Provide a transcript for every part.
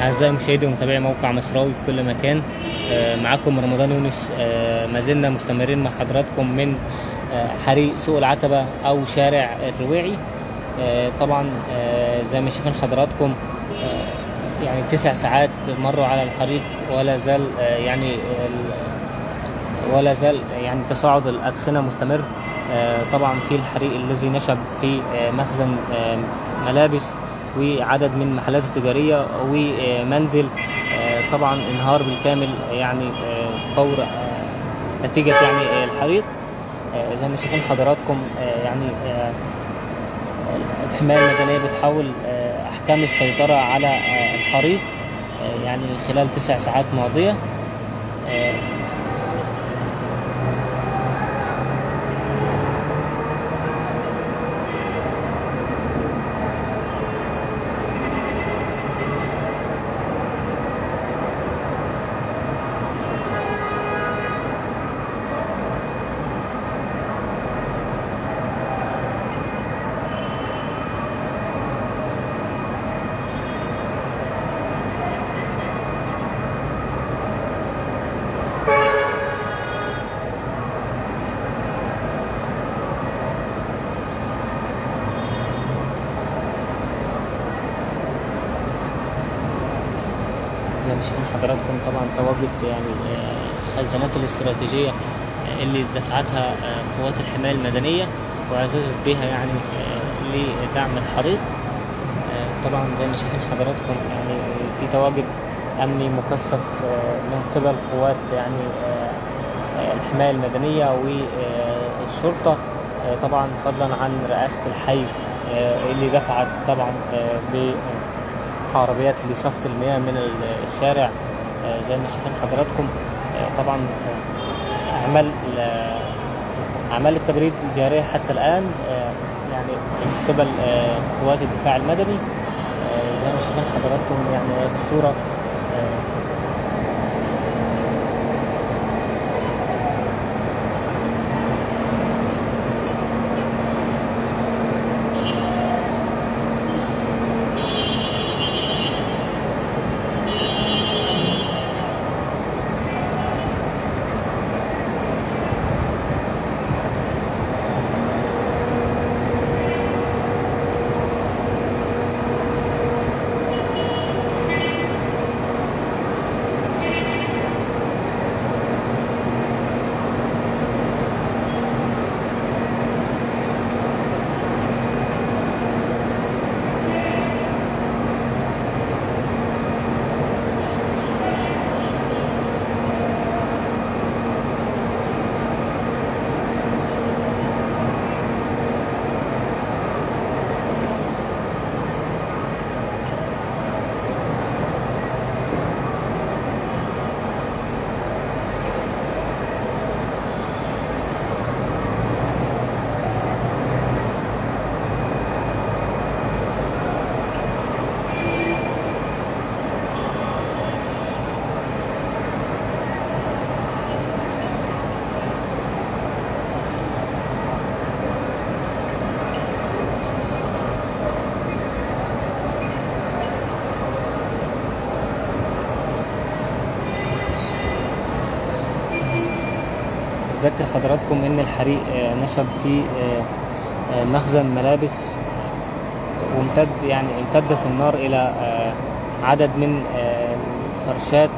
أعزائي مشاهدي ومتابعي موقع مصراوي في كل مكان آه، معاكم رمضان يونس آه، ما زلنا مستمرين مع حضراتكم من آه، حريق سوق العتبة أو شارع الرواعي آه، طبعا زي ما شايفين حضراتكم يعني تسع ساعات مروا على الحريق ولا زال يعني ولا زال يعني تصاعد الأدخنة مستمر. طبعا في الحريق الذي نشب في مخزن ملابس. وعدد من المحلات التجارية ومنزل آه، طبعا انهار بالكامل يعني آه، فور آه، نتيجة يعني الحريق. زي ما شايفين حضراتكم يعني الحماية المدنية بتحاول أحكام السيطرة على الحريق يعني خلال تسع ساعات ماضية آه، زي ما شايفين حضراتكم طبعا تواجد يعني آه، الخزانات الاستراتيجية آه، اللي دفعتها آه، قوات الحماية المدنية وعززت بها يعني لدعم الحريق. طبعا زي ما شايفين حضراتكم يعني في تواجد أمني مكثف من قبل قوات يعني الحماية المدنية والشرطة طبعا فضلا عن رئاسة الحي اللي دفعت طبعا آه، ب عربيات لشفط المياه من ال- الشارع. زي ما شايفين حضراتكم آه، طبعا آه، أعمال ال- أعمال التبريد الجارية حتى الآن آه، يعني من قبل آه، قوات الدفاع المدني آه، زي ما شايفين حضراتكم يعني في الصورة أذكر حضراتكم إن الحريق آه، نشب في آه، آه، مخزن ملابس وامتد يعني امتدت النار إلى عدد من الفرشات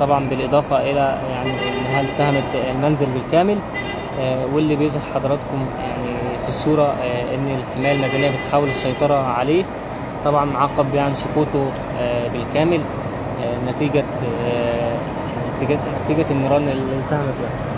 طبعا بالإضافة إلى يعني إنها التهمت المنزل بالكامل واللي بيظهر حضراتكم يعني في الصورة إن الحماية المدنية بتحاول السيطرة عليه طبعا عقب يعني سقوطه بالكامل نتيجة نتيجة نتيجة النيران اللي التهمت يعني.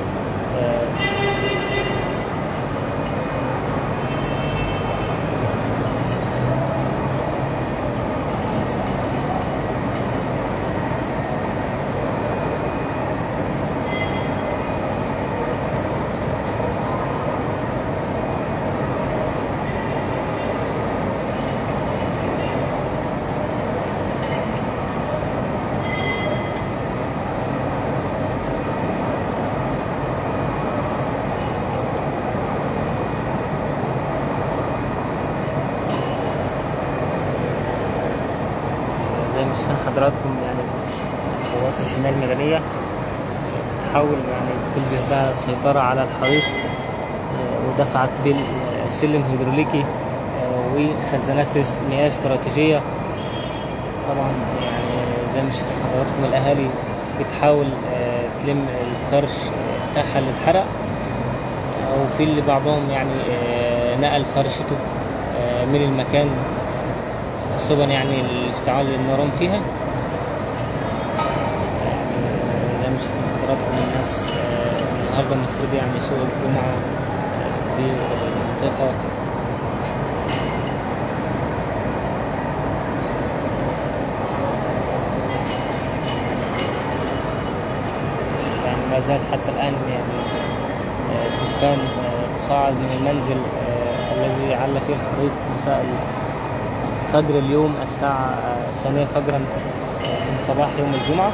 الحماية المدنية تحاول يعني بكل جهدها السيطرة على الحريق آه، ودفعت بالسلم هيدروليكي آه، وخزانات مياه استراتيجية. طبعا يعني زي ما شايفين حضراتكم الأهالي بتحاول آه، تلم الفرش بتاعها اللي اتحرق. وفي اللي بعضهم يعني نقل فرشته من المكان حسبا يعني لاشتعال النيران فيها يعني زي ما شايفين حضراتكم الناس آه، النهارده المفروض يعني سوق الجمعة آه، بالمنطقة يعني ما زال حتى الآن يعني آه، الدخان آه، تصاعد من المنزل آه، الذي عل فيه الحريق مساء فجر اليوم الساعة الثانية فجرا من صباح يوم الجمعة.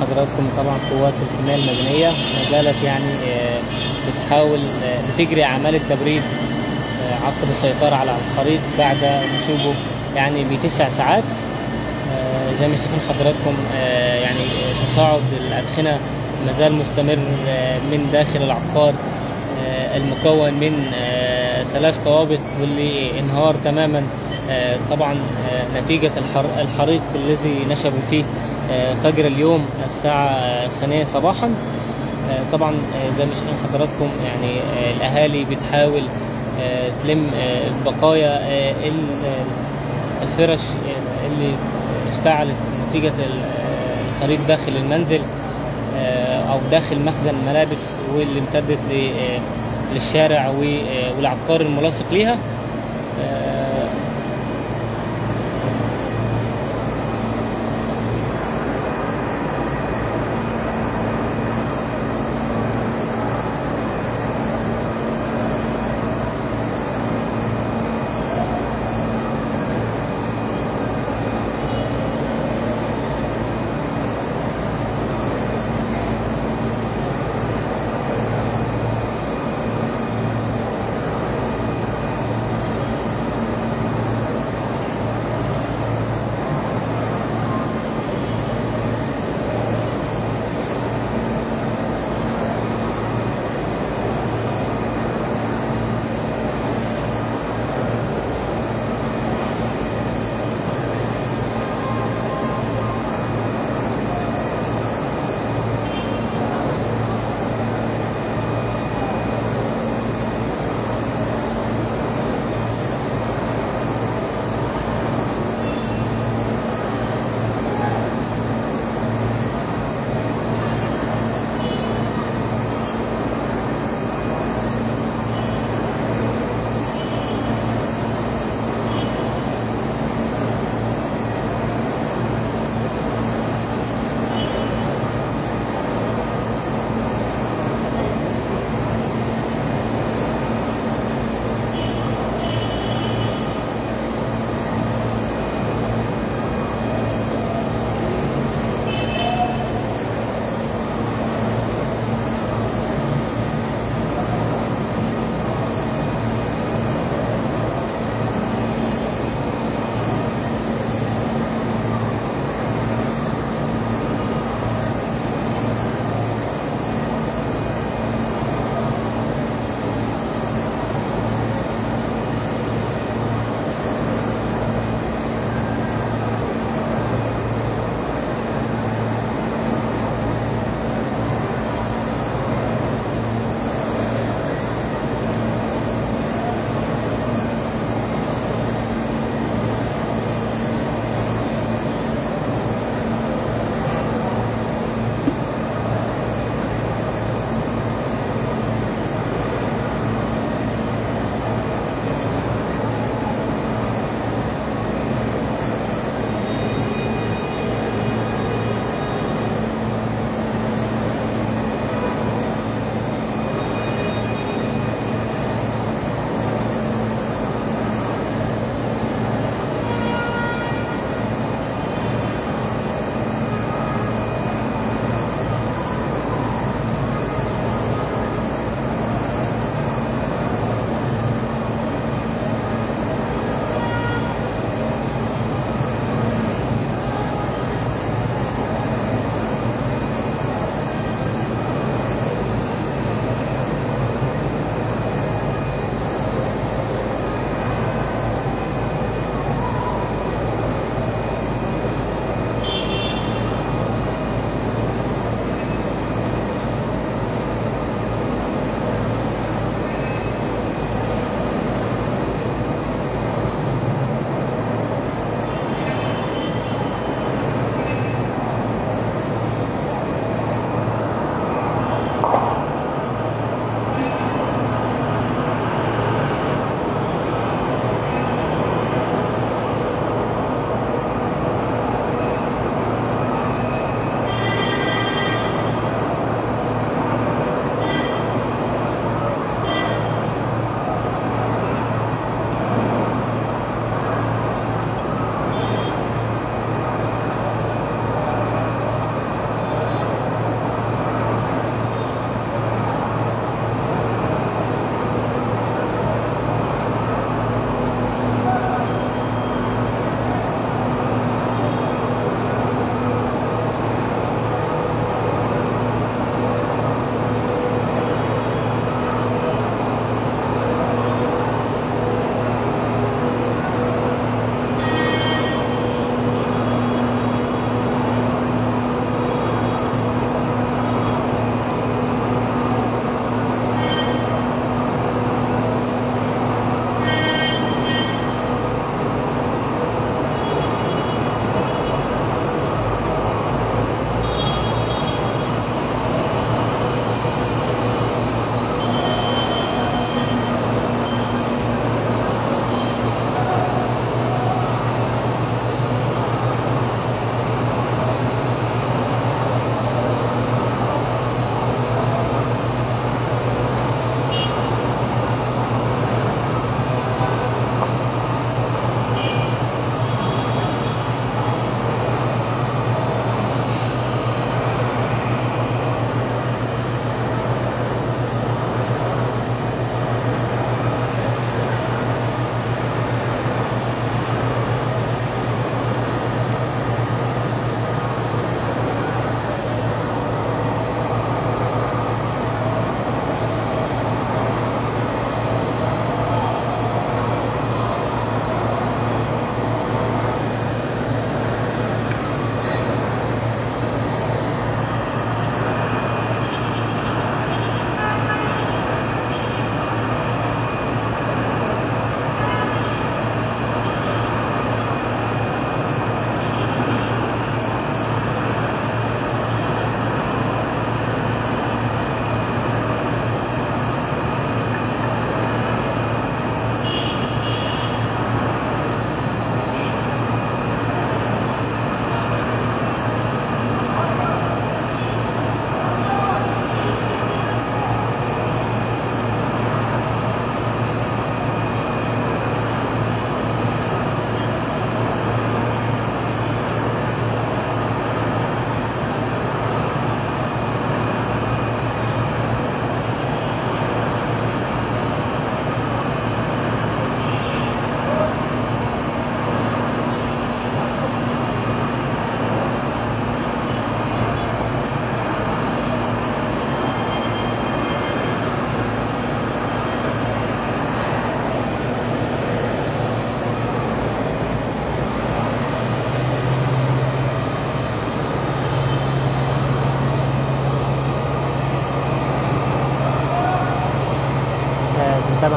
حضراتكم طبعا قوات الحماية المدنية. ما زالت يعني آه، بتحاول آه، بتجري أعمال التبريد آه، عقب السيطرة على الحريق بعد نشوبه يعني بتسع ساعات. زي ما شايفين حضراتكم يعني تصاعد الأدخنة ما زال مستمر من داخل العقار المكون من ثلاث طوابق واللي انهار تماما. طبعا الحر- الحريق الذي نشب فيه. فجر اليوم الساعة الثانية صباحا. آه، طبعا آه، زي ما شايفين حضراتكم يعني آه، الأهالي بتحاول آه، تلم آه، بقايا آه، ال- آه، الفرش آه، اللي اشتعلت نتيجة ال- آه، الحريق داخل المنزل آه، أو داخل مخزن ملابس واللي امتدت آه، للشارع آه، والعقار الملاصق ليها.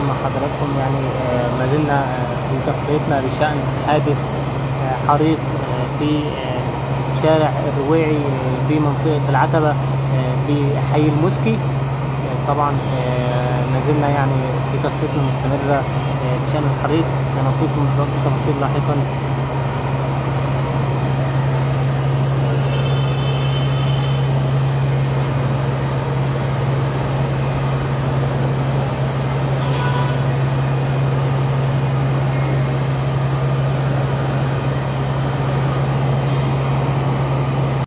مع حضراتكم يعني آه، ما زلنا آه، في تغطيتنا بشان حادث آه، حريق في شارع الرويعي بمنطقة العتبة في حي المسكي طبعا ما زلنا يعني في تغطيتنا مستمرة بشأن الحريق. سنعطيكم تفاصيل لاحقا